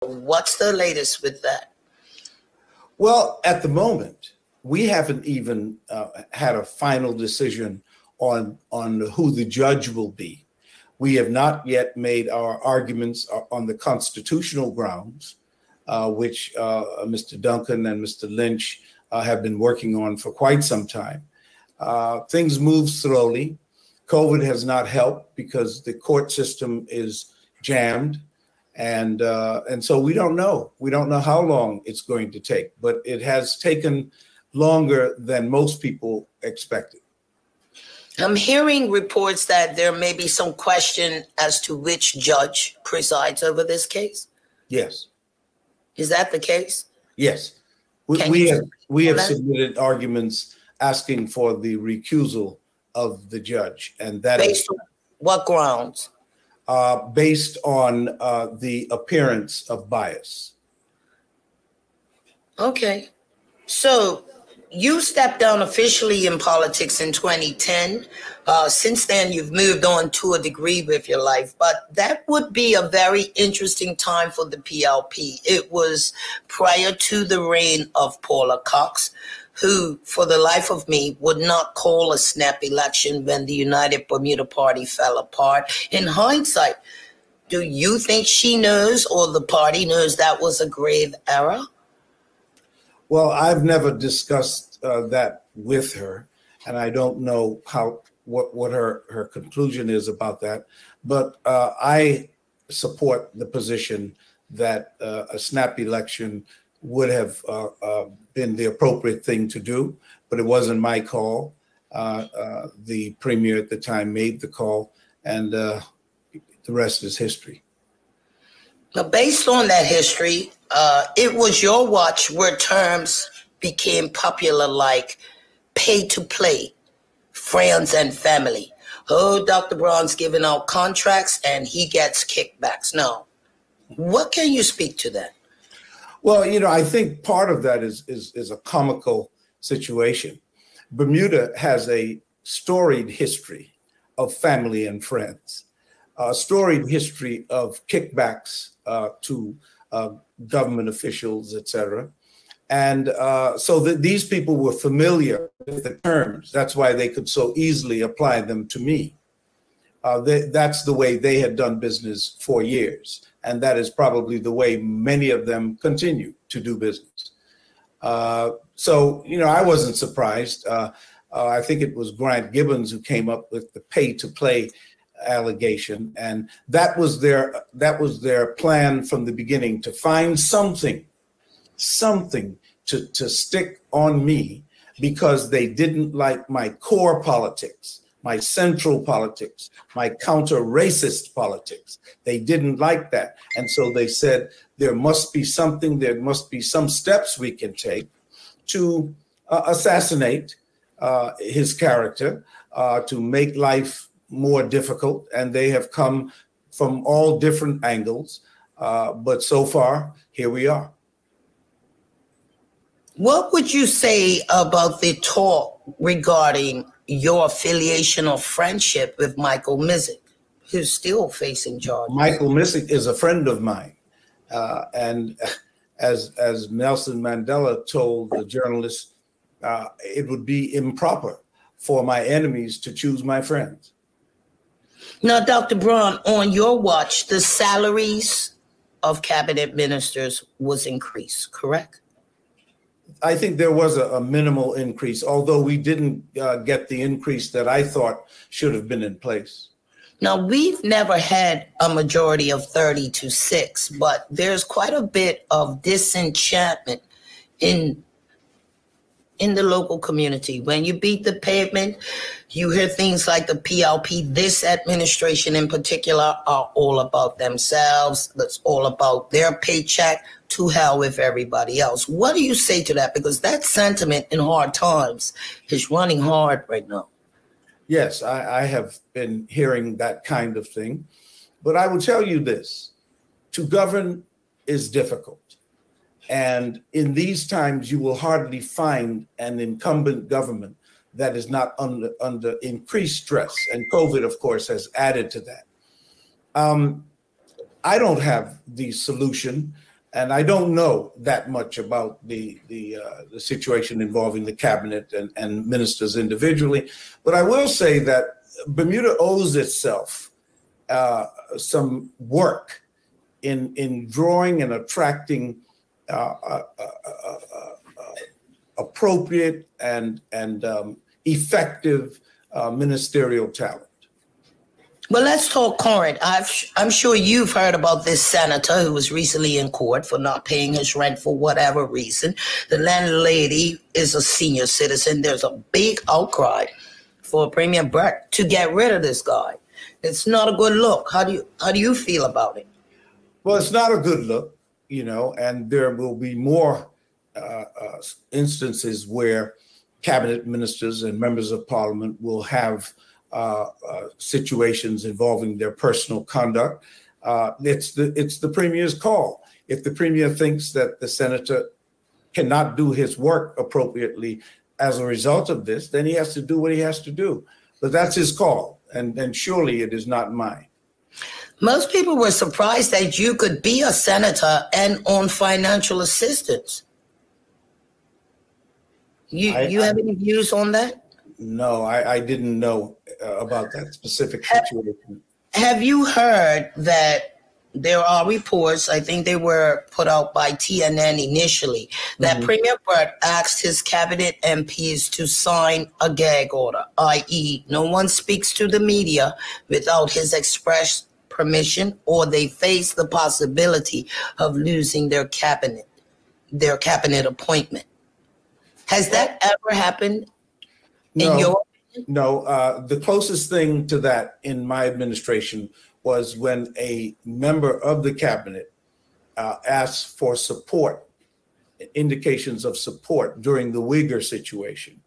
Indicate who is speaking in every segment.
Speaker 1: What's the latest with that?
Speaker 2: Well, at the moment, we haven't even uh, had a final decision on on who the judge will be. We have not yet made our arguments uh, on the constitutional grounds, uh, which uh, Mr. Duncan and Mr. Lynch uh, have been working on for quite some time. Uh, things move slowly. COVID has not helped because the court system is jammed, and uh, and so we don't know. We don't know how long it's going to take, but it has taken longer than most people expected.
Speaker 1: I'm hearing reports that there may be some question as to which judge presides over this case.
Speaker 2: Yes.
Speaker 1: Is that the case?
Speaker 2: Yes. We, we have, we have submitted arguments asking for the recusal of the judge, and that
Speaker 1: based is, on what grounds?
Speaker 2: Uh, based on uh, the appearance of bias.
Speaker 1: Okay. So you stepped down officially in politics in 2010. Uh, since then, you've moved on to a degree with your life, but that would be a very interesting time for the PLP. It was prior to the reign of Paula Cox, who, for the life of me, would not call a snap election when the United Bermuda Party fell apart. In hindsight, do you think she knows or the party knows that was a grave error?
Speaker 2: Well, I've never discussed uh, that with her, and I don't know how what what her her conclusion is about that. But uh, I support the position that uh, a snap election would have uh, uh, been the appropriate thing to do, but it wasn't my call. Uh, the premier at the time made the call, and the rest is history.
Speaker 1: Now, based on that history, uh, it was your watch where terms became popular like pay to play, friends and family. Oh, Dr. Brown's giving out contracts and he gets kickbacks. Now, what can you speak to that?
Speaker 2: Well, you know, I think part of that is is, is a comical situation. Bermuda has a storied history of family and friends, a storied history of kickbacks uh, to uh, government officials, etc. And uh, so that these people were familiar with the terms. That's why they could so easily apply them to me. Uh, they, that's the way they had done business for years. And that is probably the way many of them continue to do business. Uh, so, you know, I wasn't surprised. Uh, uh, I think it was Grant Gibbons who came up with the pay to play allegation and that was their that was their plan from the beginning to find something something to to stick on me because they didn't like my core politics my central politics my counter racist politics they didn't like that and so they said there must be something there must be some steps we can take to uh, assassinate uh, his character uh, to make life more difficult, and they have come from all different angles. Uh, but so far, here we are.
Speaker 1: What would you say about the talk regarding your affiliation or friendship with Michael Mizik, who's still facing charges?
Speaker 2: Michael Mizik is a friend of mine. Uh, and as, as Nelson Mandela told the journalist, uh, it would be improper for my enemies to choose my friends.
Speaker 1: Now, Dr. Brown, on your watch, the salaries of cabinet ministers was increased, correct?
Speaker 2: I think there was a, a minimal increase, although we didn't uh, get the increase that I thought should have been in place.
Speaker 1: Now, we've never had a majority of 30 to 6, but there's quite a bit of disenchantment in in the local community. When you beat the pavement, you hear things like the PLP. This administration in particular are all about themselves. That's all about their paycheck. To hell with everybody else. What do you say to that? Because that sentiment in hard times is running hard right now.
Speaker 2: Yes, I, I have been hearing that kind of thing. But I will tell you this to govern is difficult and in these times, you will hardly find an incumbent government that is not under, under increased stress. And COVID, of course, has added to that. Um, I don't have the solution and I don't know that much about the the, uh, the situation involving the cabinet and, and ministers individually, but I will say that Bermuda owes itself uh, some work in in drawing and attracting uh, uh, uh, appropriate and and um, effective ministerial talent.
Speaker 1: Well, let's talk current. I've, I'm sure you've heard about this senator who was recently in court for not paying his rent for whatever reason. The landlady is a senior citizen. There's a big outcry for Premier Burt to get rid of this guy. It's not a good look. How do you how do you feel about it?
Speaker 2: Well, it's not a good look, you know, and there will be more uh, uh, instances where cabinet ministers and members of parliament will have uh, uh, situations involving their personal conduct. Uh, it's the it's the premier's call. If the premier thinks that the senator cannot do his work appropriately as a result of this, then he has to do what he has to do. But that's his call, and and surely it is not mine.
Speaker 1: Most people were surprised that you could be a senator and on financial assistance. You I, you have I, any views on that?
Speaker 2: No, I, I didn't know uh, about that specific situation.
Speaker 1: Have you heard that there are reports, I think they were put out by TNN initially, that mm-hmm. Premier Burt asked his cabinet MPs to sign a gag order, i.e., no one speaks to the media without his express permission or they face the possibility of losing their cabinet, their cabinet appointment. Has that ever happened
Speaker 2: no, your? No, uh, the closest thing to that in my administration was when a member of the cabinet uh, asked for support, indications of support during the Uyghur situation.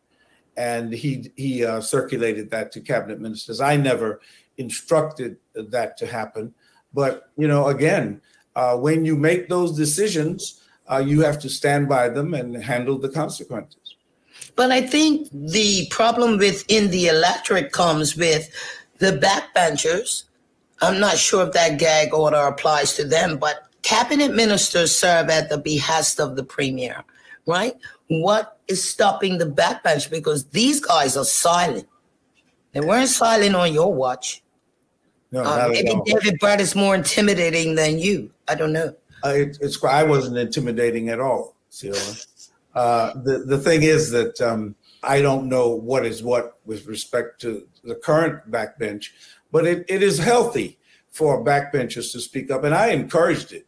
Speaker 2: And he, he uh, circulated that to cabinet ministers. I never instructed that to happen. But, you know, again, uh, when you make those decisions, uh, you have to stand by them and handle the consequences.
Speaker 1: But I think the problem within the electorate comes with the backbenchers. I'm not sure if that gag order applies to them, but cabinet ministers serve at the behest of the premier, right? What is stopping the backbench? Because these guys are silent. They weren't silent on your watch. No, uh, maybe David Burt is more intimidating than you. I don't know.
Speaker 2: Uh, it, it's I wasn't intimidating at all, Celia. Uh, the the thing is that um, I don't know what is what with respect to the current backbench, but it, it is healthy for backbenchers to speak up, and I encouraged it.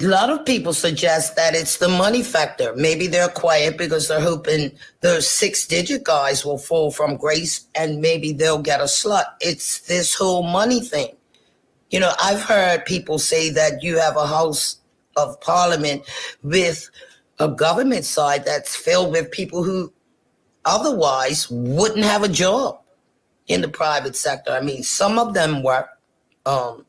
Speaker 1: A lot of people suggest that it's the money factor. Maybe they're quiet because they're hoping those six digit guys will fall from grace and maybe they'll get a slut. It's this whole money thing. You know, I've heard people say that you have a house of parliament with a government side that's filled with people who otherwise wouldn't have a job in the private sector. I mean, some of them work um,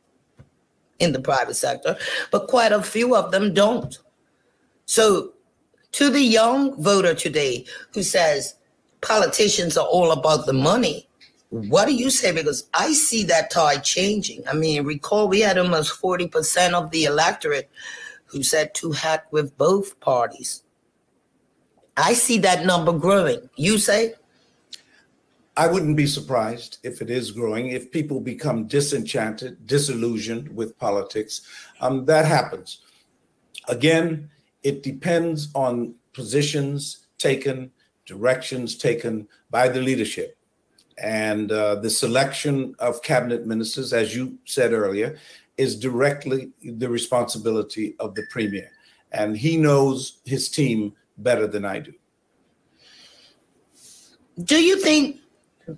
Speaker 1: in the private sector, but quite a few of them don't. So, to the young voter today who says politicians are all about the money, what do you say? Because I see that tide changing. I mean, recall we had almost 40% of the electorate who said to heck with both parties. I see that number growing. You say?
Speaker 2: I wouldn't be surprised if it is growing. If people become disenchanted, disillusioned with politics, um, that happens. Again, it depends on positions taken, directions taken by the leadership. And uh, the selection of cabinet ministers, as you said earlier, is directly the responsibility of the premier. And he knows his team better than I do.
Speaker 1: Do you think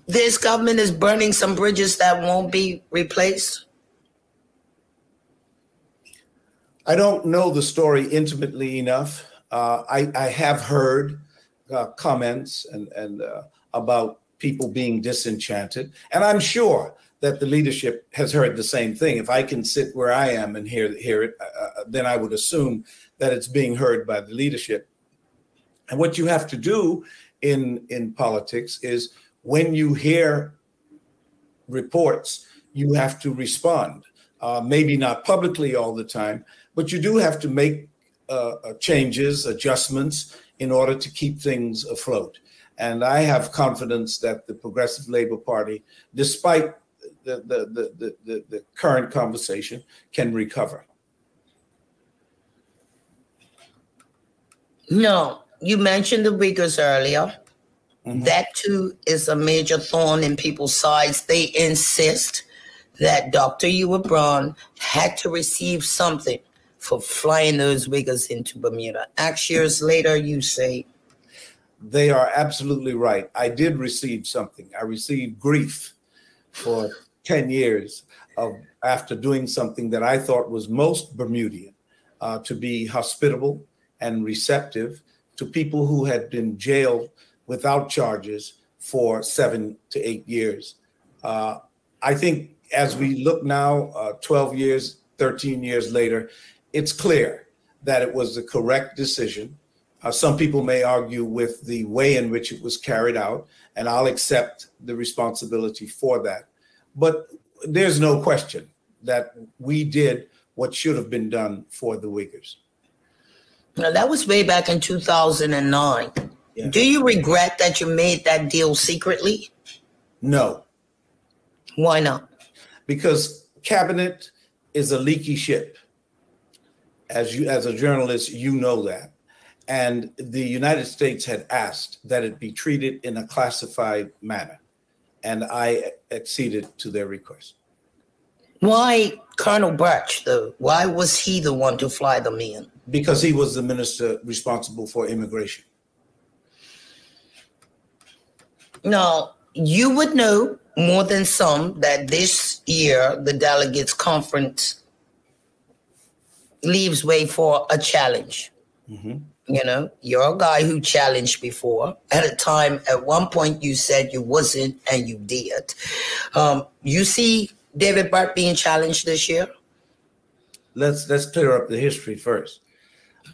Speaker 1: this government is burning some bridges that won't be replaced?
Speaker 2: I don't know the story intimately enough. Uh, I, I, have heard uh, comments and, and uh, about people being disenchanted, and I'm sure that the leadership has heard the same thing. If I can sit where I am and hear hear it, uh, uh, then I would assume that it's being heard by the leadership. And what you have to do in in politics is when you hear reports, you have to respond. uh, maybe not publicly all the time, but you do have to make uh, uh, changes, adjustments in order to keep things afloat. And I have confidence that the Progressive Labor Party, despite the, the, the, the, the current conversation, can recover.
Speaker 1: No, you mentioned the Uyghurs earlier. Mm-hmm. That too is a major thorn in people's sides. They insist that Dr. Ewart Brown had to receive something for flying those Uyghurs into Bermuda. X years later, you say.
Speaker 2: They are absolutely right. I did receive something. I received grief for 10 years of after doing something that I thought was most Bermudian, uh, to be hospitable and receptive to people who had been jailed without charges for seven to eight years. Uh, I think as we look now, uh, 12 years, 13 years later, it's clear that it was the correct decision. Uh, some people may argue with the way in which it was carried out, and I'll accept the responsibility for that. But there's no question that we did what should have been done for the Uyghurs.
Speaker 1: Now, that was way back in 2009. Yeah. Do you regret that you made that deal secretly?
Speaker 2: No.
Speaker 1: Why not?
Speaker 2: Because cabinet is a leaky ship. As you as a journalist, you know that. And the United States had asked that it be treated in a classified manner. And I acceded to their request.
Speaker 1: Why Colonel Burch, though? Why was he the one to fly them in?
Speaker 2: Because he was the minister responsible for immigration.
Speaker 1: Now, you would know more than some that this year the delegates conference leaves way for a challenge. Mm-hmm. You know, you're a guy who challenged before. At a time, at one point, you said you wasn't, and you did. Um, you see David Burt being challenged this year.
Speaker 2: Let's let's clear up the history first.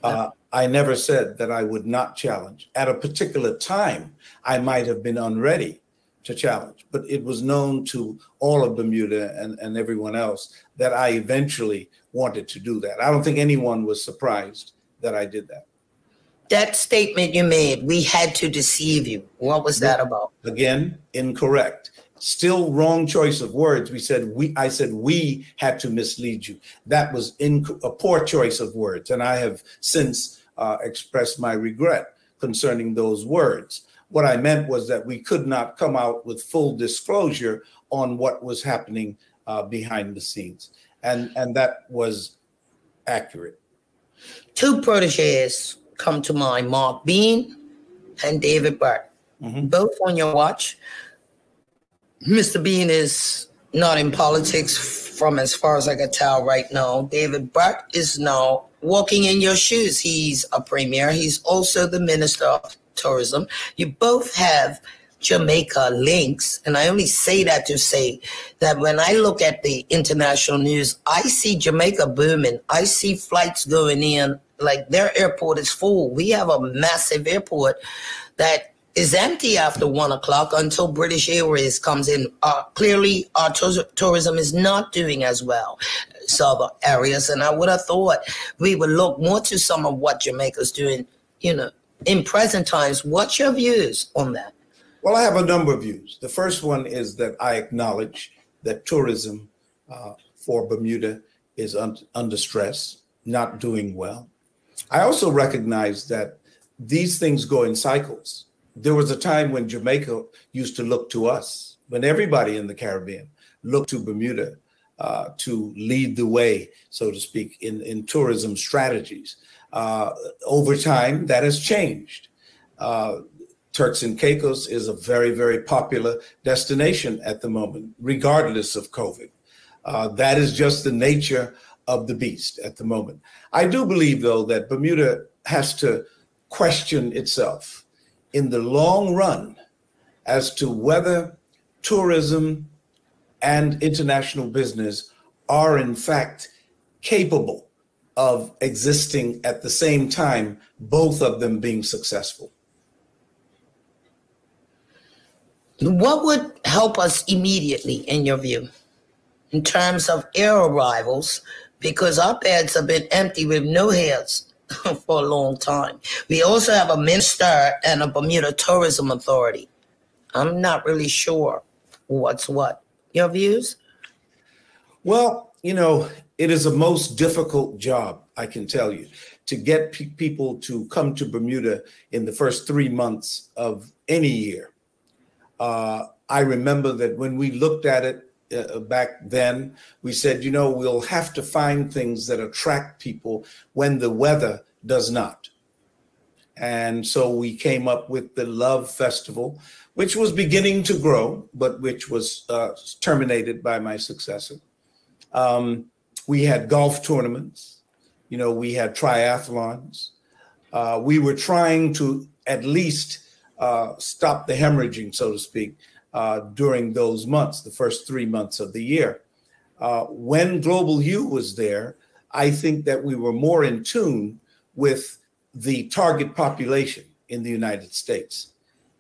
Speaker 2: Uh, I never said that I would not challenge. At a particular time, I might have been unready to challenge, but it was known to all of Bermuda and, and everyone else that I eventually wanted to do that. I don't think anyone was surprised that I did that.
Speaker 1: That statement you made, we had to deceive you. What was that about?
Speaker 2: Again, incorrect. Still wrong choice of words. We said we I said we had to mislead you. That was in a poor choice of words and I have since uh, expressed my regret concerning those words. What I meant was that we could not come out with full disclosure on what was happening uh, behind the scenes and and that was accurate.
Speaker 1: Two proteges come to mind: Marc Bean and David Burt, mm-hmm. both on your watch. Mr. Bean is not in politics from as far as I can tell right now. David Burt is now walking in your shoes. He's a premier. He's also the minister of tourism. You both have Jamaica links. And I only say that to say that when I look at the international news, I see Jamaica booming. I see flights going in, like their airport is full. We have a massive airport that is empty after one o'clock until British Airways comes in. Uh, clearly, our t- tourism is not doing as well other areas, and I would have thought we would look more to some of what Jamaica's doing. You know, in present times. What's your views on that?
Speaker 2: Well, I have a number of views. The first one is that I acknowledge that tourism uh, for Bermuda is un- under stress, not doing well. I also recognize that these things go in cycles. There was a time when Jamaica used to look to us, when everybody in the Caribbean looked to Bermuda uh, to lead the way, so to speak, in, in tourism strategies. Uh, over time, that has changed. Uh, Turks and Caicos is a very, very popular destination at the moment, regardless of COVID. Uh, that is just the nature of the beast at the moment. I do believe, though, that Bermuda has to question itself in the long run as to whether tourism and international business are, in fact, capable of existing at the same time, both of them being successful.
Speaker 1: What would help us immediately, in your view? in terms of air arrivals because our beds have been empty with no heads for a long time. We also have a minister and a Bermuda Tourism Authority. I'm not really sure what's what. Your views?
Speaker 2: Well, you know, it is a most difficult job, I can tell you, to get pe- people to come to Bermuda in the first three months of any year. Uh, I remember that when we looked at it uh, back then, we said, you know, we'll have to find things that attract people when the weather does not. And so we came up with the Love Festival, which was beginning to grow, but which was uh, terminated by my successor. Um, we had golf tournaments, you know, we had triathlons. Uh, we were trying to at least uh, stop the hemorrhaging, so to speak, uh, during those months, the first three months of the year. Uh, when GlobalHue was there, I think that we were more in tune with the target population in the United States.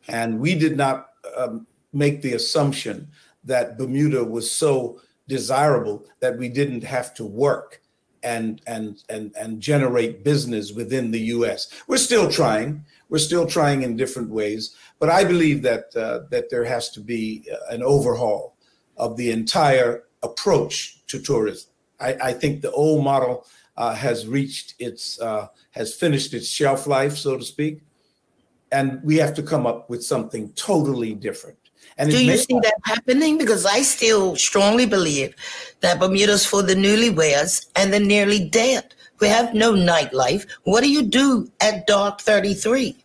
Speaker 2: And we did not um, make the assumption that Bermuda was so desirable that we didn't have to work and and and and generate business within the U.S. We're still trying. We're still trying in different ways, but I believe that uh, that there has to be uh, an overhaul of the entire approach to tourism. I, I think the old model uh, has reached its uh, has finished its shelf life, so to speak, and we have to come up with something totally different. And
Speaker 1: do you see that happening? Because I still strongly believe that Bermuda's for the newlyweds and the nearly dead. We have no nightlife. What do you do at dark 33?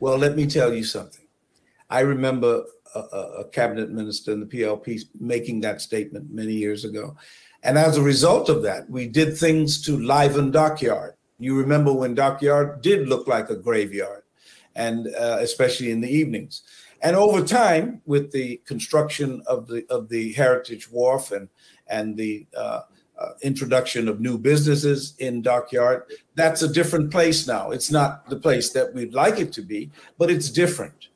Speaker 2: Well, let me tell you something. I remember a, a cabinet minister in the PLP making that statement many years ago. And as a result of that, we did things to liven Dockyard. You remember when Dockyard did look like a graveyard, and uh, especially in the evenings. And over time, with the construction of the of the Heritage Wharf and and the uh, uh, introduction of new businesses in Dockyard, that's a different place now. It's not the place that we'd like it to be, but it's different.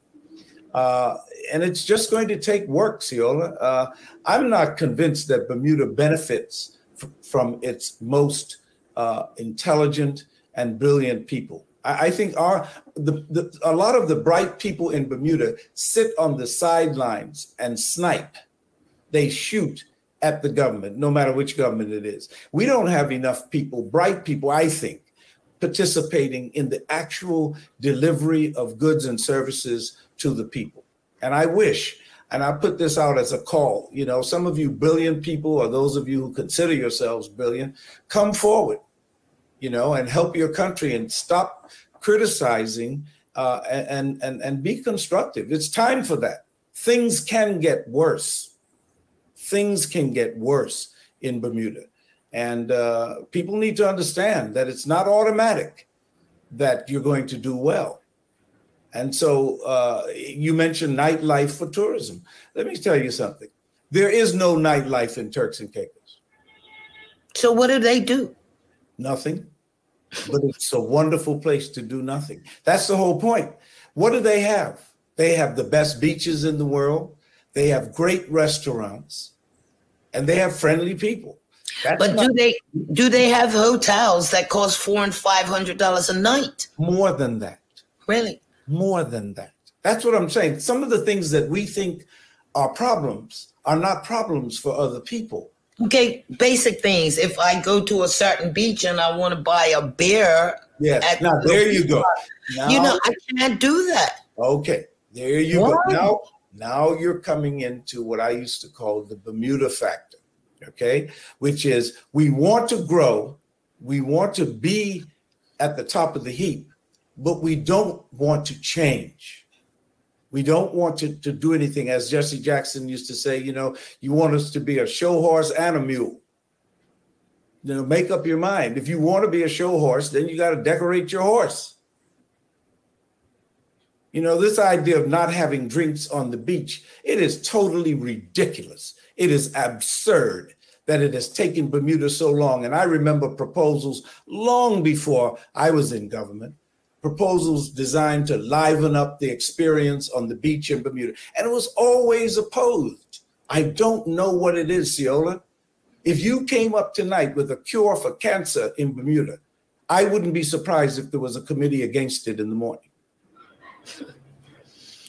Speaker 2: Uh, and it's just going to take work, Ceola. Uh, I'm not convinced that Bermuda benefits f- from its most uh, intelligent and brilliant people. I, I think our the, the, a lot of the bright people in Bermuda sit on the sidelines and snipe. They shoot at the government, no matter which government it is. We don't have enough people, bright people, I think, participating in the actual delivery of goods and services to the people. And I wish, and I put this out as a call, you know, some of you brilliant people, or those of you who consider yourselves brilliant, come forward you know, and help your country and stop criticizing uh, and, and, and be constructive. It's time for that. Things can get worse. Things can get worse in Bermuda. And uh, people need to understand that it's not automatic that you're going to do well. And so uh, you mentioned nightlife for tourism. Let me tell you something. There is no nightlife in Turks and Caicos.
Speaker 1: So what do they do?
Speaker 2: Nothing but it's a wonderful place to do nothing. That's the whole point. What do they have? They have the best beaches in the world. They have great restaurants, and they have friendly people.
Speaker 1: That's but do they do they have hotels that cost four and five hundred dollars a night?
Speaker 2: More than that.
Speaker 1: Really?
Speaker 2: More than that. That's what I'm saying. Some of the things that we think are problems are not problems for other people.
Speaker 1: Okay, basic things. If I go to a certain beach and I want to buy a beer,
Speaker 2: yeah, now there you go.
Speaker 1: Now, you know, I can't do that.
Speaker 2: Okay, there you go. Now, now you're coming into what I used to call the Bermuda factor. Okay, which is we want to grow, we want to be at the top of the heap, but we don't want to change. We don't want to, to do anything, as Jesse Jackson used to say, you know, you want us to be a show horse and a mule. You know, make up your mind. If you want to be a show horse, then you got to decorate your horse. You know, this idea of not having drinks on the beach, it is totally ridiculous. It is absurd that it has taken Bermuda so long. And I remember proposals long before I was in government proposals designed to liven up the experience on the beach in Bermuda. And it was always opposed. I don't know what it is, Ceola. If you came up tonight with a cure for cancer in Bermuda, I wouldn't be surprised if there was a committee against it in the morning.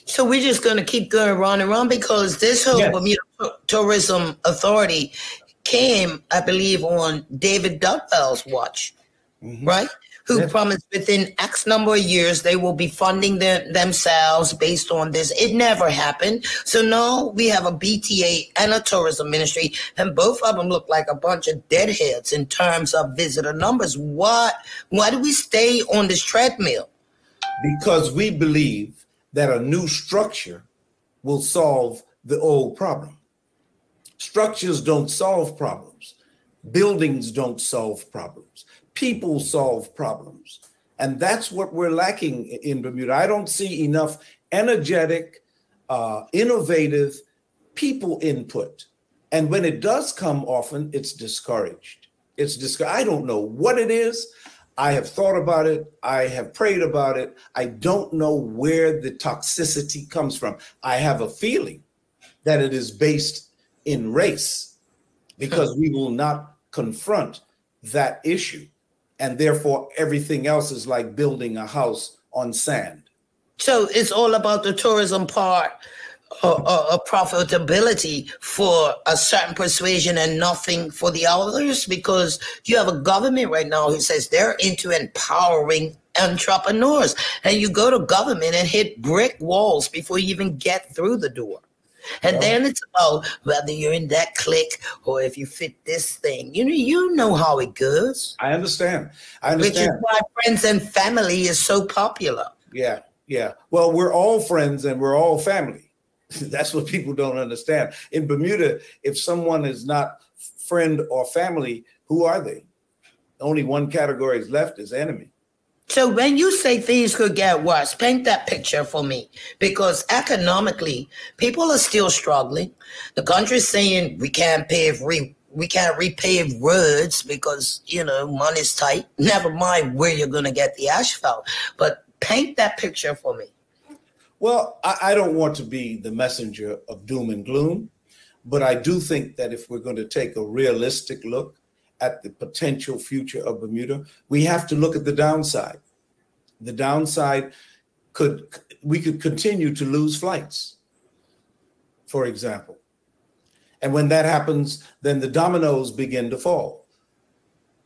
Speaker 1: So we're just going to keep going around and around because this whole yes. Bermuda Tourism Authority came, I believe, on David Dugdale's watch, mm-hmm. right? Who yes. promised within X number of years they will be funding them, themselves based on this. It never happened. So now we have a BTA and a tourism ministry, and both of them look like a bunch of deadheads in terms of visitor numbers. Why? Why do we stay on this treadmill?
Speaker 2: Because we believe that a new structure will solve the old problem. Structures don't solve problems. Buildings don't solve problems. People solve problems. And that's what we're lacking in Bermuda. I don't see enough energetic, uh, innovative people input. And when it does come often, it's discouraged. It's discouraged. I don't know what it is. I have thought about it. I have prayed about it. I don't know where the toxicity comes from. I have a feeling that it is based in race because hmm. we will not confront that issue. And therefore, everything else is like building a house on sand.
Speaker 1: So it's all about the tourism part of profitability for a certain persuasion and nothing for the others because you have a government right now who says they're into empowering entrepreneurs and you go to government and hit brick walls before you even get through the door and then it's about whether you're in that clique or if you fit this thing. You know, you know how it goes.
Speaker 2: I understand. I understand.
Speaker 1: Which is why friends and family is so popular.
Speaker 2: Yeah, yeah. Well, we're all friends and we're all family. That's what people don't understand. In Bermuda, if someone is not friend or family, who are they? Only one category is left is enemy.
Speaker 1: So when you say things could get worse, paint that picture for me because economically, people are still struggling. The country's saying we can't pave re- we can't repave roads because you know money's tight. Never mind where you're going to get the asphalt, but paint that picture for me.
Speaker 2: Well, I, I don't want to be the messenger of doom and gloom, but I do think that if we're going to take a realistic look at the potential future of Bermuda, we have to look at the downside. The downside could we could continue to lose flights, for example. And when that happens, then the dominoes begin to fall.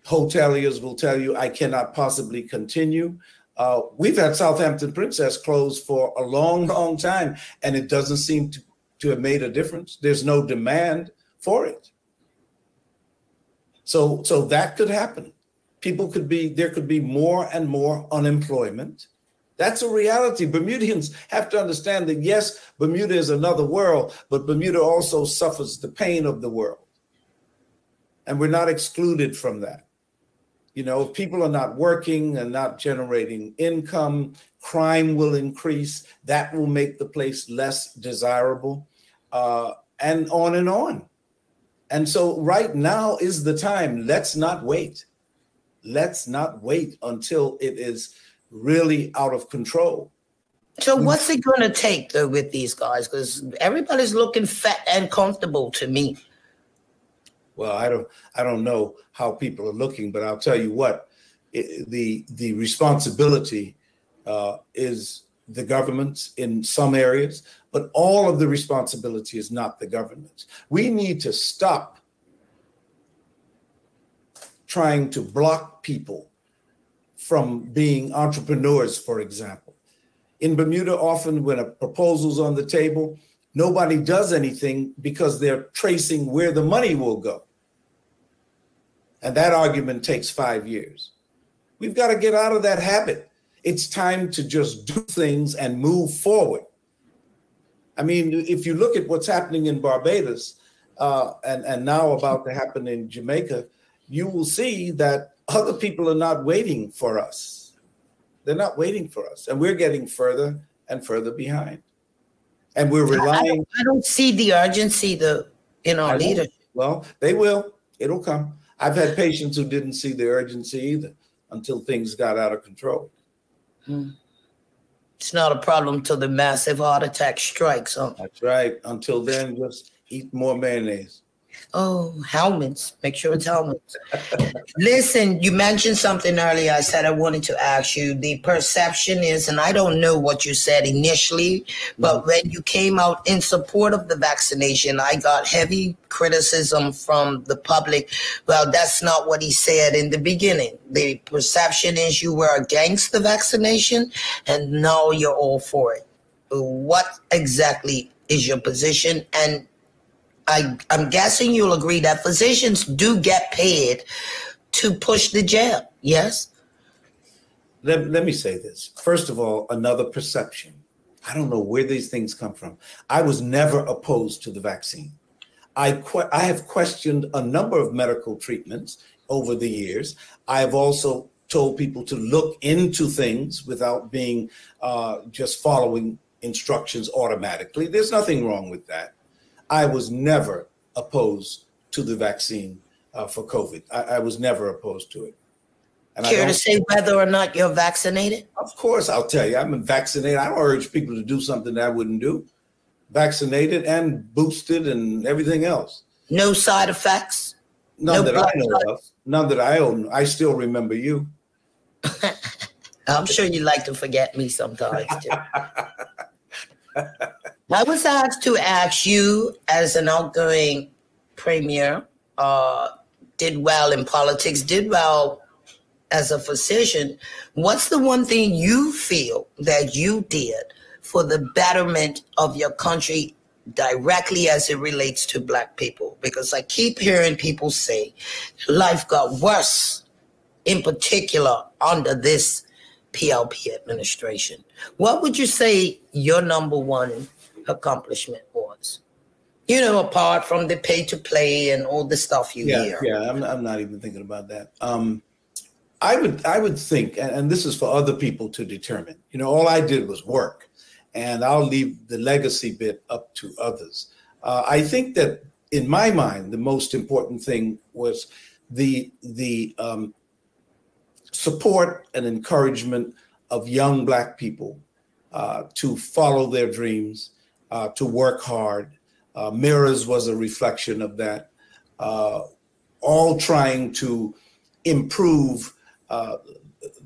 Speaker 2: Hoteliers will tell you, I cannot possibly continue. Uh, we've had Southampton Princess closed for a long, long time, and it doesn't seem to, to have made a difference. There's no demand for it. So, so that could happen. People could be, there could be more and more unemployment. That's a reality. Bermudians have to understand that yes, Bermuda is another world, but Bermuda also suffers the pain of the world. And we're not excluded from that. You know, if people are not working and not generating income, crime will increase. That will make the place less desirable, uh, and on and on. And so, right now is the time. Let's not wait. Let's not wait until it is really out of control.
Speaker 1: So, what's it going to take though with these guys? Because everybody's looking fat and comfortable to me.
Speaker 2: Well, I don't, I don't know how people are looking, but I'll tell you what, it, the the responsibility uh, is the government's in some areas, but all of the responsibility is not the government's. We need to stop trying to block people from being entrepreneurs, for example. In Bermuda, often when a proposal's on the table, nobody does anything because they're tracing where the money will go. And that argument takes five years. We've got to get out of that habit it's time to just do things and move forward. I mean, if you look at what's happening in Barbados uh, and, and now about to happen in Jamaica, you will see that other people are not waiting for us. They're not waiting for us. And we're getting further and further behind. And we're relying. I
Speaker 1: don't, I don't see the urgency though in our leadership.
Speaker 2: Well, they will. It'll come. I've had patients who didn't see the urgency either until things got out of control.
Speaker 1: Mm. It's not a problem until the massive heart attack strikes. Huh?
Speaker 2: That's right. Until then, just eat more mayonnaise.
Speaker 1: Oh, helmets. Make sure it's helmets. Listen, you mentioned something earlier. I said I wanted to ask you. The perception is, and I don't know what you said initially, but mm-hmm. when you came out in support of the vaccination, I got heavy criticism from the public. Well, that's not what he said in the beginning. The perception is you were against the vaccination, and now you're all for it. What exactly is your position? And I, I'm guessing you'll agree that physicians do get paid to push the jab. Yes.
Speaker 2: Let, let me say this. First of all, another perception. I don't know where these things come from. I was never opposed to the vaccine. I, que- I have questioned a number of medical treatments over the years. I have also told people to look into things without being uh, just following instructions automatically. There's nothing wrong with that. I was never opposed to the vaccine uh, for COVID. I, I, was never opposed to it.
Speaker 1: And Care to say whether or not you're vaccinated?
Speaker 2: Of course, I'll tell you. I'm vaccinated. I don't urge people to do something that I wouldn't do. Vaccinated and boosted and everything else.
Speaker 1: No side effects.
Speaker 2: None no that I know of. None that I own. I still remember you.
Speaker 1: I'm sure you like to forget me sometimes too. I was asked to ask you, as an outgoing premier, uh, did well in politics, did well as a physician. What's the one thing you feel that you did for the betterment of your country directly as it relates to Black people? Because I keep hearing people say life got worse, in particular under this PLP administration. What would you say your number one accomplishment was? You know, apart from the pay to play and all the stuff you
Speaker 2: yeah,
Speaker 1: hear.
Speaker 2: Yeah, I'm, I'm not even thinking about that. Um, I would I would think, and this is for other people to determine. You know, all I did was work, and I'll leave the legacy bit up to others. Uh, I think that in my mind, the most important thing was the the um, support and encouragement of young Black people uh, to follow their dreams, uh, to work hard. Uh, Mirrors was a reflection of that. Uh, all trying to improve uh,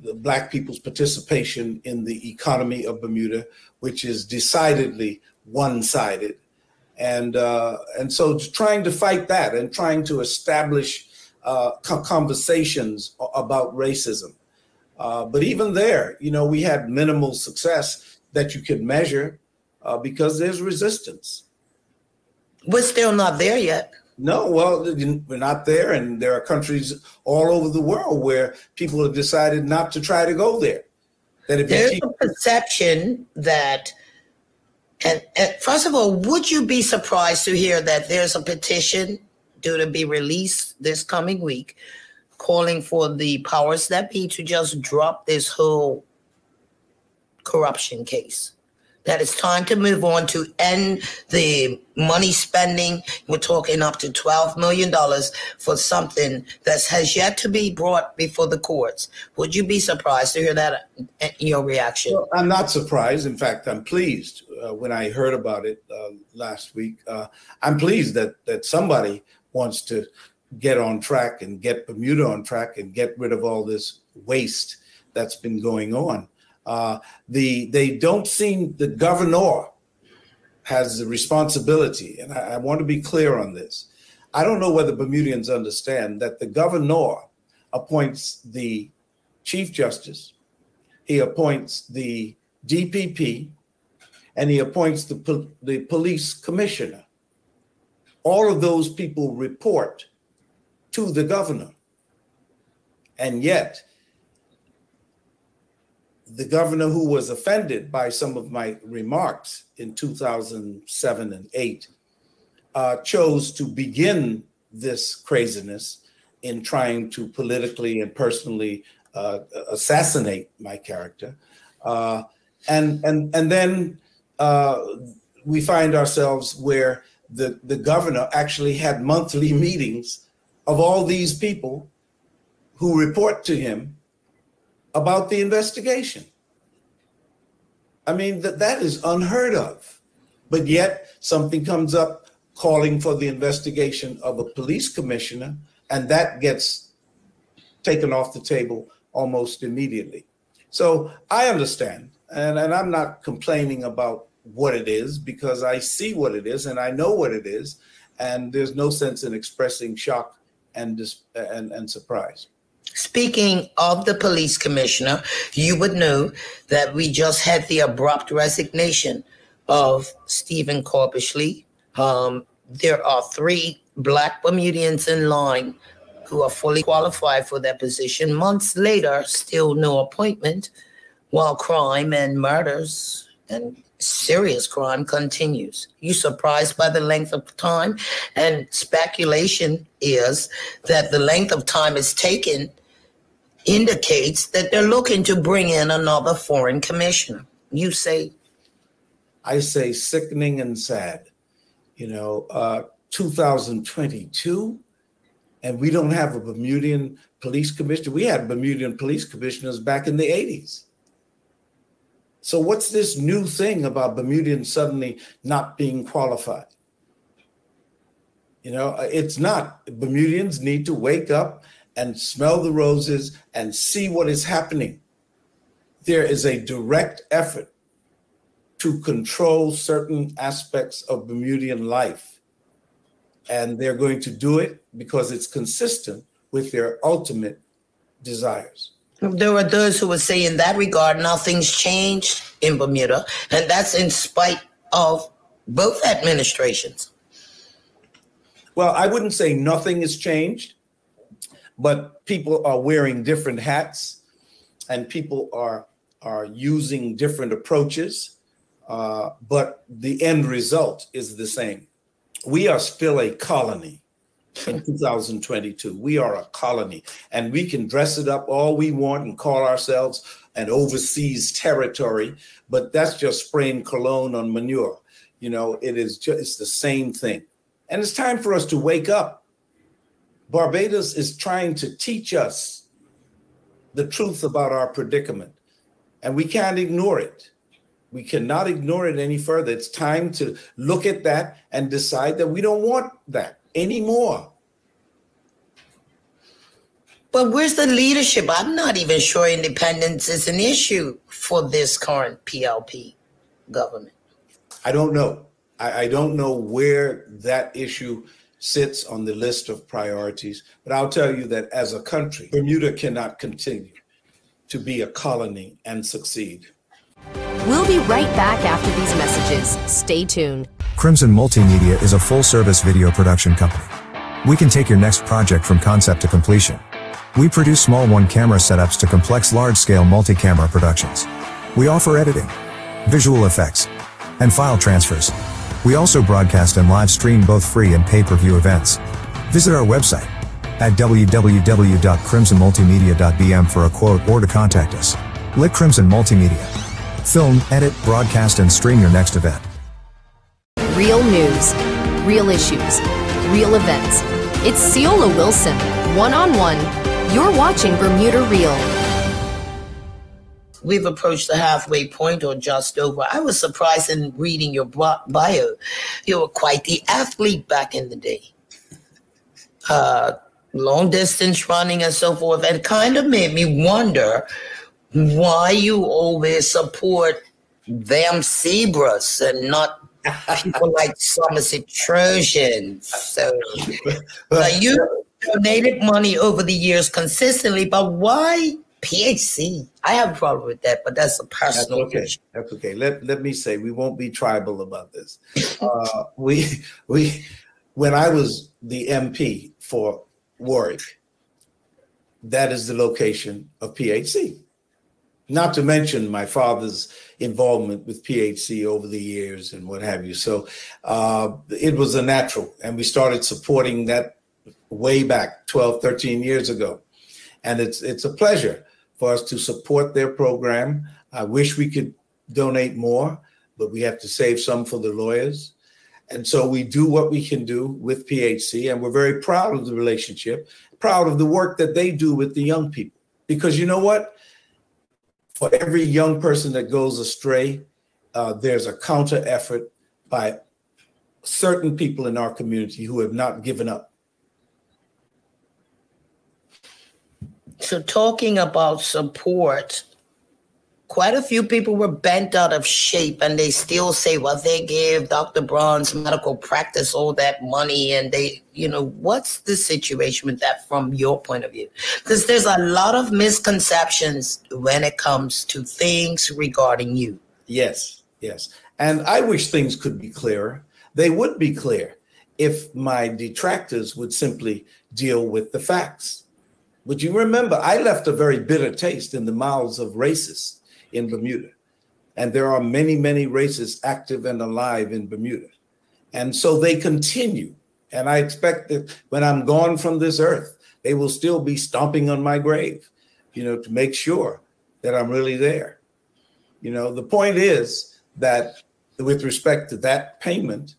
Speaker 2: the Black people's participation in the economy of Bermuda, which is decidedly one-sided, and uh, and so trying to fight that and trying to establish uh, conversations about racism. But even there, you know, we had minimal success that you could measure uh, because there's resistance.
Speaker 1: We're still not there yet.
Speaker 2: No, well, we're not there, and there are countries all over the world where people have decided not to try to go there.
Speaker 1: That if there's keep- a perception that, and, and first of all, would you be surprised to hear that there's a petition due to be released this coming week, calling for the powers that be to just drop this whole corruption case that it's time to move on to end the money spending. We're talking up to $12 million for something that has yet to be brought before the courts. Would you be surprised to hear that, uh, your reaction? Well,
Speaker 2: I'm not surprised. In fact, I'm pleased uh, when I heard about it uh, last week. Uh, I'm pleased that, that somebody wants to get on track and get Bermuda on track and get rid of all this waste that's been going on. Uh, the they don't seem the governor has the responsibility, and I, I want to be clear on this. I don't know whether Bermudians understand that the governor appoints the chief justice, he appoints the DPP, and he appoints the, the police commissioner. All of those people report to the governor. And yet, the governor who was offended by some of my remarks in 2007 and 8 uh, chose to begin this craziness in trying to politically and personally uh, assassinate my character. Uh, and, and, and then uh, we find ourselves where the, the governor actually had monthly meetings of all these people who report to him about the investigation. I mean, that, that is unheard of. But yet something comes up calling for the investigation of a police commissioner, and that gets taken off the table almost immediately. So I understand, and, and I'm not complaining about what it is because I see what it is and I know what it is, and there's no sense in expressing shock and and, and surprise.
Speaker 1: Speaking of the police commissioner, you would know that we just had the abrupt resignation of Stephen Corbishley. Um, there are three Black Bermudians in line who are fully qualified for that position. Months later, still no appointment, while crime and murders and serious crime continues. You surprised by the length of time? And speculation is that the length of time it's taken indicates that they're looking to bring in another foreign commissioner. You say?
Speaker 2: I say sickening and sad. You know, uh, 2022, and we don't have a Bermudian police commissioner. We had Bermudian police commissioners back in the 80s. So, what's this new thing about Bermudians suddenly not being qualified? You know, uh, it's not. Bermudians need to wake up and smell the roses and see what is happening. There is a direct effort to control certain aspects of Bermudian life. And they're going to do it because it's consistent with their ultimate desires.
Speaker 1: There are those who would say, in that regard, nothing's changed in Bermuda, and that's in spite of both administrations.
Speaker 2: Well, I wouldn't say nothing has changed, but people are wearing different hats, and people are are using different approaches, uh, but the end result is the same. We are still a colony in 2022. We are a colony and we can dress it up all we want and call ourselves an overseas territory, but that's just spraying cologne on manure. You know, it is just it's the same thing. And it's time for us to wake up. Barbados is trying to teach us the truth about our predicament, and we can't ignore it. We cannot ignore it any further. It's time to look at that and decide that we don't want that anymore.
Speaker 1: But where's the leadership? I'm not even sure independence is an issue for this current PLP government.
Speaker 2: I don't know. I, I, don't know where that issue sits on the list of priorities, but I'll tell you that as a country, Bermuda cannot continue to be a colony and succeed.
Speaker 3: We'll be right back after these messages. Stay tuned.
Speaker 4: Crimson Multimedia is a full service video production company. We can take your next project from concept to completion. We produce small one camera setups to complex large scale multi camera productions. We offer editing, visual effects, and file transfers. We also broadcast and live stream both free and pay per view events. Visit our website at www.crimsonmultimedia.bm for a quote or to contact us. Lit Crimson Multimedia. Film, edit, broadcast, and stream your next event.
Speaker 3: Real news, real issues, real events. It's Ceola Wilson, one on one. You're watching Bermuda Real.
Speaker 1: We've approached the halfway point or just over. I was surprised in reading your bio. You were quite the athlete back in the day. Uh, long distance running and so forth. And kind of made me wonder why you always support them zebras and not people like Somerset Trojans. So, but you donated money over the years consistently, but why PHC? I have a problem with that, but that's a personal
Speaker 2: that's okay.
Speaker 1: issue.
Speaker 2: That's okay. Let let me say we won't be tribal about this. uh, we we when I was the MP for Warwick, that is the location of PHC. Not to mention my father's involvement with PHC over the years and what have you. So uh, it was a natural, and we started supporting that way back 12, 13 years ago. And it's it's a pleasure for us to support their program. I wish we could donate more, but we have to save some for the lawyers. And so we do what we can do with PHC, and we're very proud of the relationship, proud of the work that they do with the young people. Because you know what? For every young person that goes astray, uh, there's a counter effort by certain people in our community who have not given up.
Speaker 1: So, talking about support, quite a few people were bent out of shape and they still say, well, they gave Dr. Brown's medical practice all that money. And they, you know, what's the situation with that from your point of view? Because there's a lot of misconceptions when it comes to things regarding you.
Speaker 2: Yes, yes. And I wish things could be clearer. They would be clear if my detractors would simply deal with the facts. But you remember, I left a very bitter taste in the mouths of racists in Bermuda. And there are many, many races active and alive in Bermuda. And so they continue. And I expect that when I'm gone from this earth, they will still be stomping on my grave, you know, to make sure that I'm really there. You know, the point is that with respect to that payment,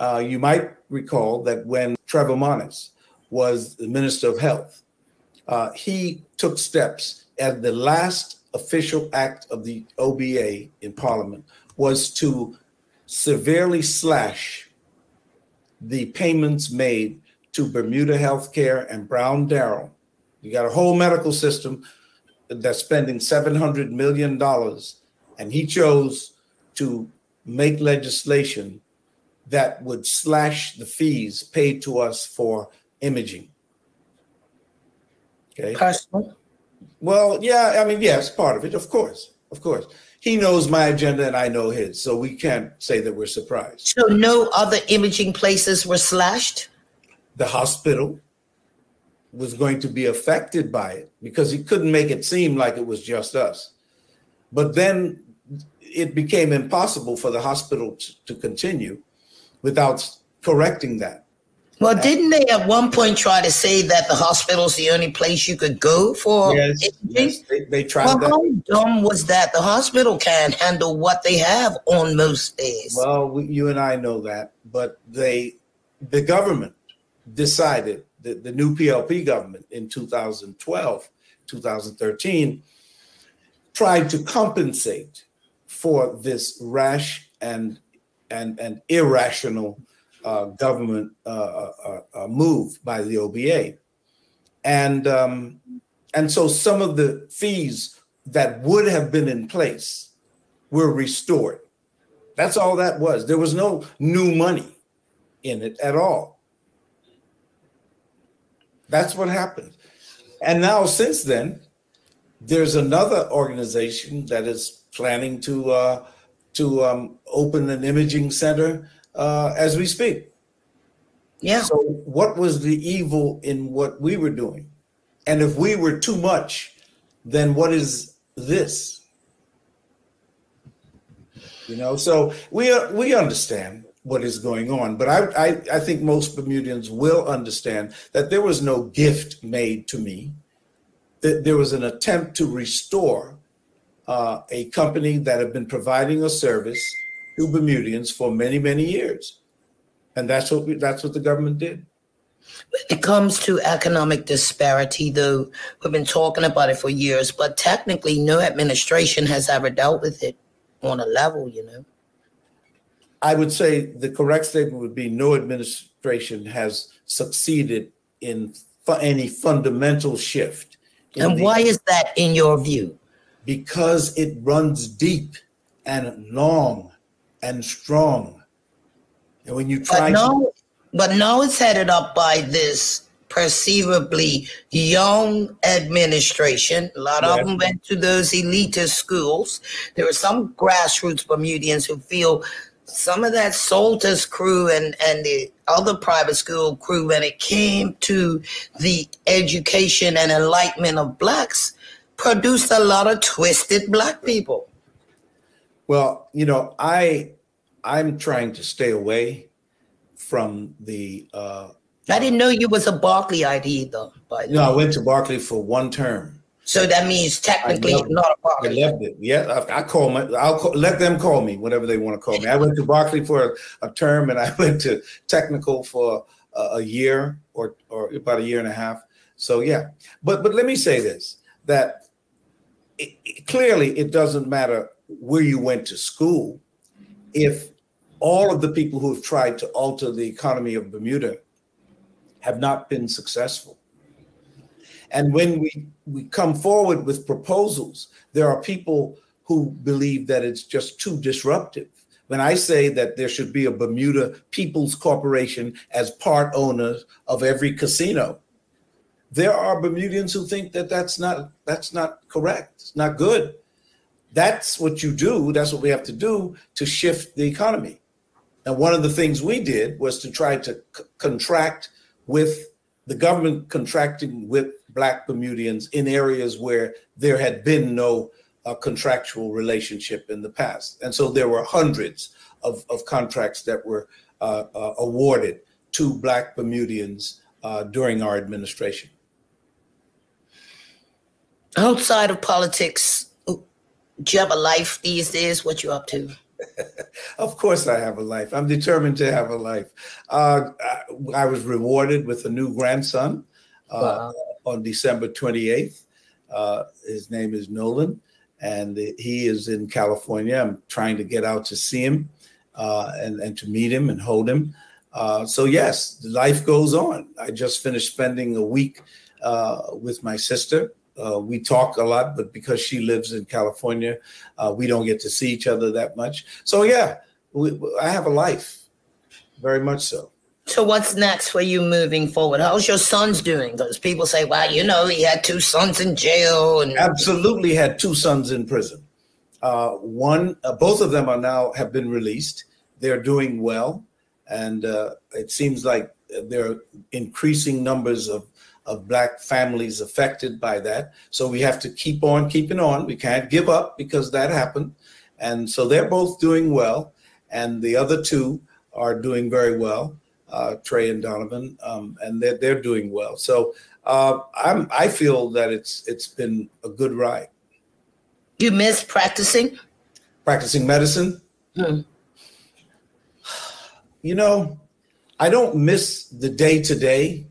Speaker 2: uh, you might recall that when Trevor Moniz was the Minister of Health, uh, he took steps at the last official act of the OBA in Parliament was to severely slash the payments made to Bermuda Healthcare and Brown Darrell. You got a whole medical system that's spending $700 million, and he chose to make legislation that would slash the fees paid to us for imaging.
Speaker 1: Okay.
Speaker 2: Well, yeah, I mean, yes, part of it, of course, of course. He knows my agenda and I know his, so we can't say that we're surprised.
Speaker 1: So, no other imaging places were slashed?
Speaker 2: The hospital was going to be affected by it because he couldn't make it seem like it was just us. But then it became impossible for the hospital to continue without correcting that.
Speaker 1: Well, didn't they at one point try to say that the hospital's the only place you could go for?
Speaker 2: Yes, yes they, they, tried
Speaker 1: well,
Speaker 2: that.
Speaker 1: How dumb was that? The hospital can't handle what they have on most days.
Speaker 2: Well, we, you and I know that, but they, the government decided, the, the new PLP government in 2012, 2013, tried to compensate for this rash and and and irrational uh, government uh, uh, uh, move by the OBA, and um, and so some of the fees that would have been in place were restored. That's all that was. There was no new money in it at all. That's what happened. And now, since then, there's another organization that is planning to uh, to um, open an imaging center uh, as we speak.
Speaker 1: Yeah.
Speaker 2: So, what was the evil in what we were doing? And if we were too much, then what is this? You know, so we uh, we understand what is going on, but I, I I think most Bermudians will understand that there was no gift made to me. That there was an attempt to restore uh, a company that had been providing a service to Bermudians for many, many years. And that's what we, that's what the government did.
Speaker 1: When it comes to economic disparity, though, we've been talking about it for years, but technically, no administration has ever dealt with it on a level, you know.
Speaker 2: I would say the correct statement would be no administration has succeeded in fu- any fundamental shift.
Speaker 1: And why is that in your view?
Speaker 2: Because it runs deep and long and strong. And when you try
Speaker 1: but now, but now it's headed up by this perceivably young administration. A lot of them went to those elitist schools. There are some grassroots Bermudians who feel some of that Saltus crew and, and the other private school crew, when it came to the education and enlightenment of blacks, produced a lot of twisted black people.
Speaker 2: Well, you know, I I'm trying to stay away from the. Uh,
Speaker 1: I didn't know you was a Berkeley ID though. But
Speaker 2: no, I went to Berkeley for one term.
Speaker 1: So that means technically not a Berkeley.
Speaker 2: I left it. Yeah, I, I call my. I'll call, let them call me whatever they want to call me. I went to Berkeley for a, a term, and I went to technical for a, a year or or about a year and a half. So yeah, but but let me say this: that it, it, clearly it doesn't matter where you went to school if all of the people who have tried to alter the economy of Bermuda have not been successful. And when we, we come forward with proposals, there are people who believe that it's just too disruptive. When I say that there should be a Bermuda People's Corporation as part owner of every casino, there are Bermudians who think that that's not that's not correct. It's not good. That's what you do. That's what we have to do to shift the economy. And one of the things we did was to try to c- contract with the government contracting with Black Bermudians in areas where there had been no uh, contractual relationship in the past. And so there were hundreds of, of contracts that were uh, uh, awarded to Black Bermudians uh, during our administration.
Speaker 1: Outside of politics, do you have a life these days? What you up to?
Speaker 2: of course, I have a life. I'm determined to have a life. Uh, I, I, was rewarded with a new grandson uh, wow. on December 28th. Uh, his name is Nolan, and he is in California. I'm trying to get out to see him uh, and, and to meet him and hold him. Uh, so, yes, life goes on. I just finished spending a week uh, with my sister uh, we talk a lot, but because she lives in California, uh, we don't get to see each other that much. So yeah, we, I have a life, very much so.
Speaker 1: So what's next for you moving forward? How's your sons doing? Because people say, "Well, you know, he had two sons in jail." And
Speaker 2: absolutely had two sons in prison. Uh, one, uh, both of them are now have been released. They're doing well, and uh, it seems like there are increasing numbers of of black families affected by that. So we have to keep on keeping on. We can't give up because that happened. And so they're both doing well. And the other two are doing very well, uh, Trey and Donovan, um, and they're, they're doing well. So uh, I'm, I feel that it's it's been a good ride.
Speaker 1: You miss practicing?
Speaker 2: Practicing medicine? Hmm. You know, I don't miss the day to day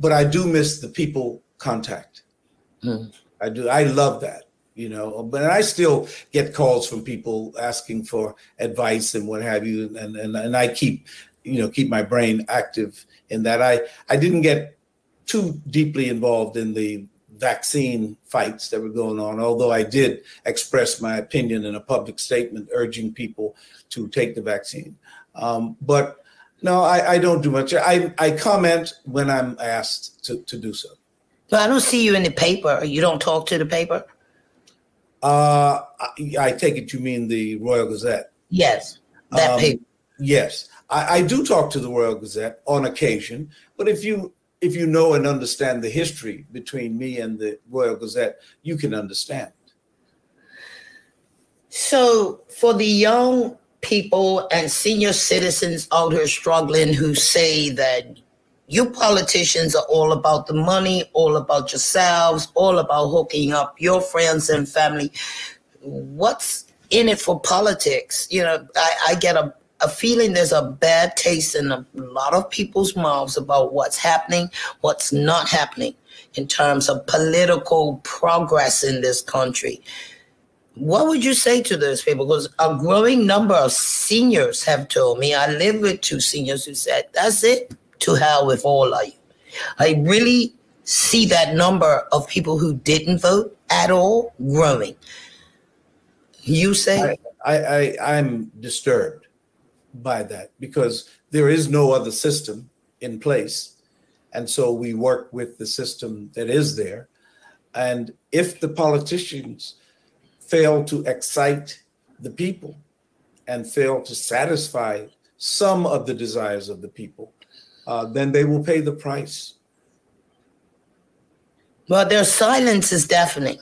Speaker 2: but I do miss the people contact. Mm. I do. I love that, you know. But I still get calls from people asking for advice and what have you, and and and I keep, you know, keep my brain active in that. I I didn't get too deeply involved in the vaccine fights that were going on, although I did express my opinion in a public statement urging people to take the vaccine. Um, but no, I, I don't do much. I, I comment when I'm asked to, to do so.
Speaker 1: But I don't see you in the paper. You don't talk to the paper?
Speaker 2: Uh, I, I take it you mean the Royal Gazette.
Speaker 1: Yes, that um, paper.
Speaker 2: Yes, I, I do talk to the Royal Gazette on occasion. But if you if you know and understand the history between me and the Royal Gazette, you can understand.
Speaker 1: So, for the young people and senior citizens out here struggling who say that you politicians are all about the money, all about yourselves, all about hooking up your friends and family. What's in it for politics? You know, I, I get a, a feeling there's a bad taste in a lot of people's mouths about what's happening, what's not happening in terms of political progress in this country. What would you say to those people? Because a growing number of seniors have told me, I live with two seniors who said, that's it, to hell with all of you. I really see that number of people who didn't vote at all growing. You say?
Speaker 2: I, I, I, I'm disturbed by that because there is no other system in place. And so we work with the system that is there. And if the politicians fail to excite the people and fail to satisfy some of the desires of the people, uh, then they will pay the price.
Speaker 1: Well, their silence is deafening.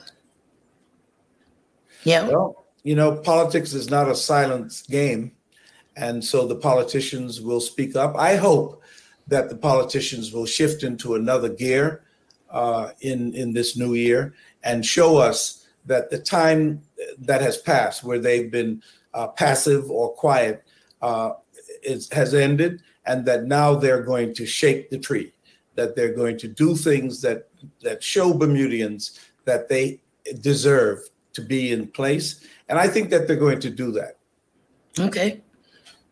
Speaker 1: Yeah.
Speaker 2: Well, you know, politics is not a silence game. And so the politicians will speak up. I hope that the politicians will shift into another gear uh, in, in this new year and show us that the time that has passed where they've been uh, passive or quiet uh, is, has ended, and that now they're going to shake the tree, that they're going to do things that that show Bermudians that they deserve to be in place, and I think that they're going to do that.
Speaker 1: Okay.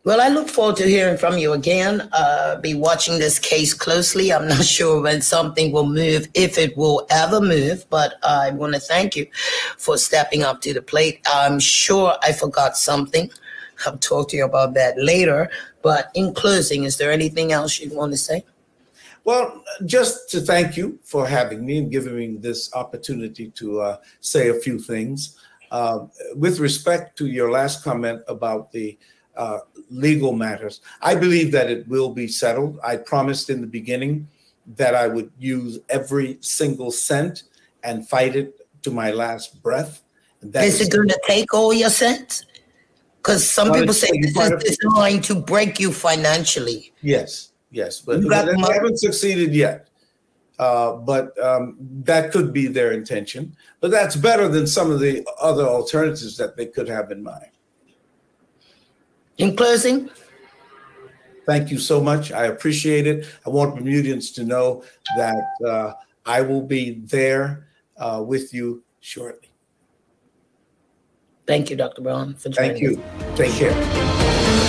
Speaker 1: Well, I look forward to hearing from you again. Uh, be watching this case closely. I'm not sure when something will move, if it will ever move, but I want to thank you for stepping up to the plate. I'm sure I forgot something. I'll talk to you about that later. But in closing, is there anything else you want to say?
Speaker 2: Well, just to thank you for having me and giving me this opportunity to uh, say a few things. Uh, with respect to your last comment about the uh, legal matters, I believe that it will be settled. I promised in the beginning that I would use every single cent and fight it to my last breath.
Speaker 1: That is, is it going to take all your cents? Because some people say this is designed to break you financially.
Speaker 2: Yes. Yes, but, they haven't succeeded yet. Uh, but um, that could be their intention. But that's better than some of the other alternatives that they could have in mind.
Speaker 1: In closing,
Speaker 2: thank you so much. I appreciate it. I want Bermudians to know that uh, I will be there uh, with you shortly.
Speaker 1: Thank you, Dr. Brown, for
Speaker 2: joining. Thank you. Us. Take care.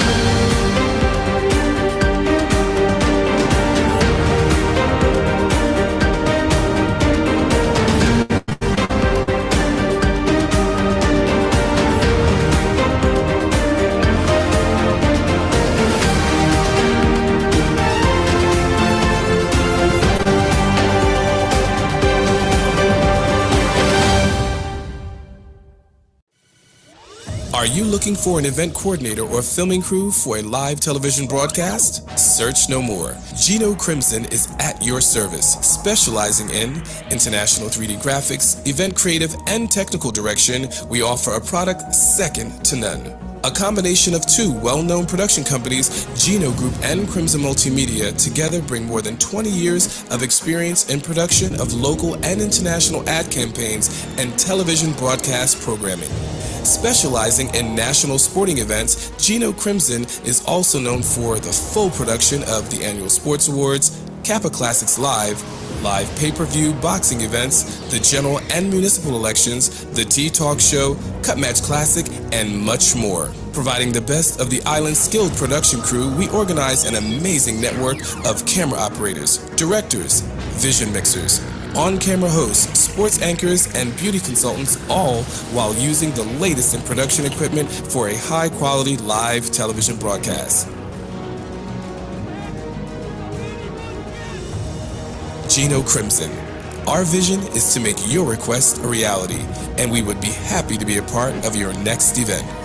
Speaker 5: You looking for an event coordinator or filming crew for a live television broadcast? Search no more. Gino Crimson is at your service, specializing in international 3D graphics, event creative, and technical direction. We offer a product second to none. A combination of two well-known production companies, Gino Group and Crimson Multimedia, together bring more than 20 years of experience in production of local and international ad campaigns and television broadcast programming. Specializing in national sporting events, Gino Crimson is also known for the full production of the annual Sports Awards, Kappa Classics Live, live pay-per-view boxing events, the general and municipal elections, the T-Talk Show, Cup Match Classic, and much more. Providing the best of the island's skilled production crew, we organize an amazing network of camera operators, directors, vision mixers, on-camera hosts, sports anchors, and beauty consultants, all while using the latest in production equipment for a high-quality live television broadcast. Gino Crimson. Our vision is to make your request a reality, and we would be happy to be a part of your next event.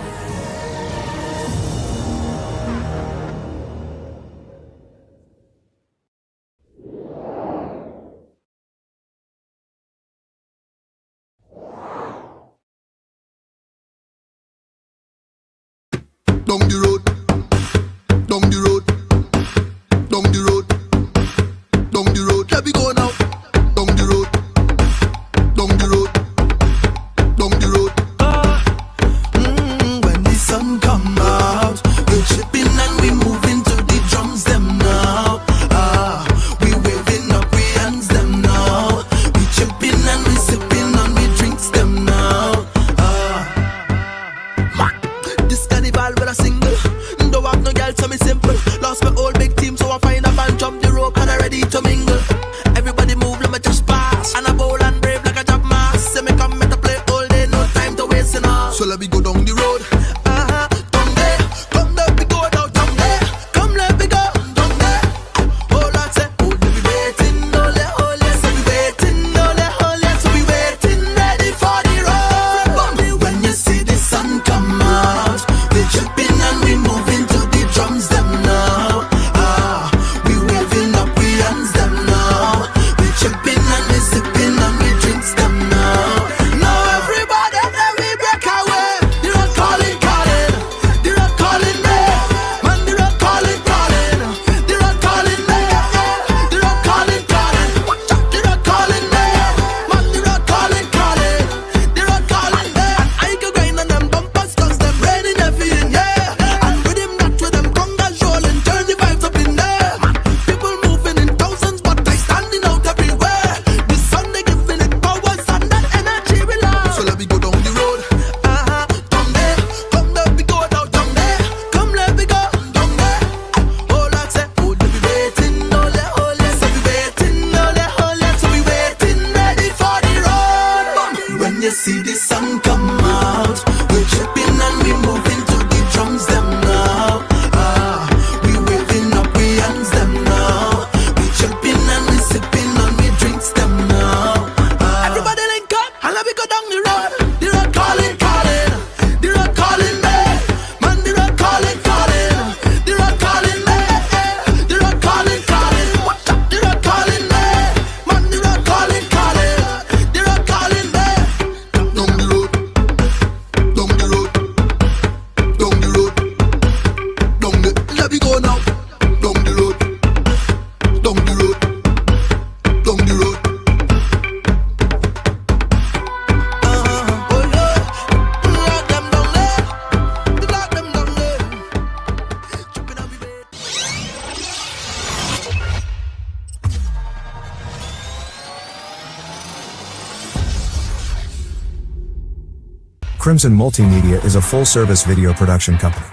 Speaker 4: Crimson Multimedia is a full-service video production company.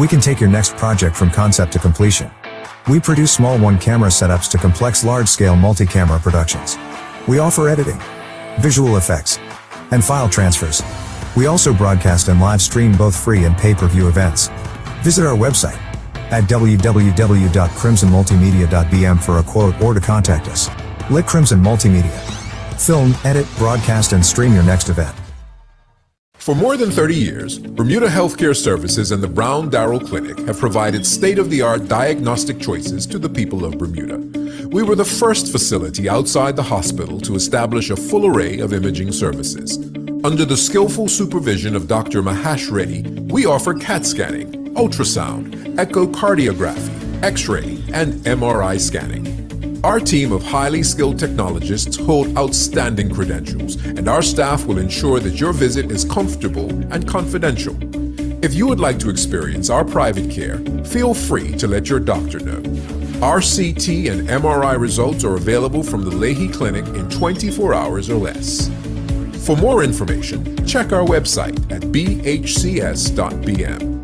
Speaker 4: We can take your next project from concept to completion. We produce small one-camera setups to complex large-scale multi-camera productions. We offer editing, visual effects, and file transfers. We also broadcast and live stream both free and pay-per-view events. Visit our website at www.crimsonmultimedia.bm for a quote or to contact us. Let Crimson Multimedia film, edit, broadcast, and stream your next event.
Speaker 6: For more than 30 years, Bermuda Healthcare Services and the Brown Darrell Clinic have provided state of the art diagnostic choices to the people of Bermuda. We were the first facility outside the hospital to establish a full array of imaging services. Under the skillful supervision of Dr. Mahesh Reddy, we offer CAT scanning, ultrasound, echocardiography, X ray, and MRI scanning. Our team of highly skilled technologists hold outstanding credentials, and our staff will ensure that your visit is comfortable and confidential. If you would like to experience our private care, feel free to let your doctor know. Our CT and MRI results are available from the Lahey Clinic in 24 hours or less. For more information, check our website at bhcs.bm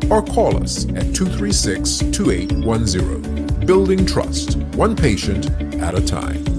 Speaker 6: or call us at 236 2810. Building trust, one patient at a time.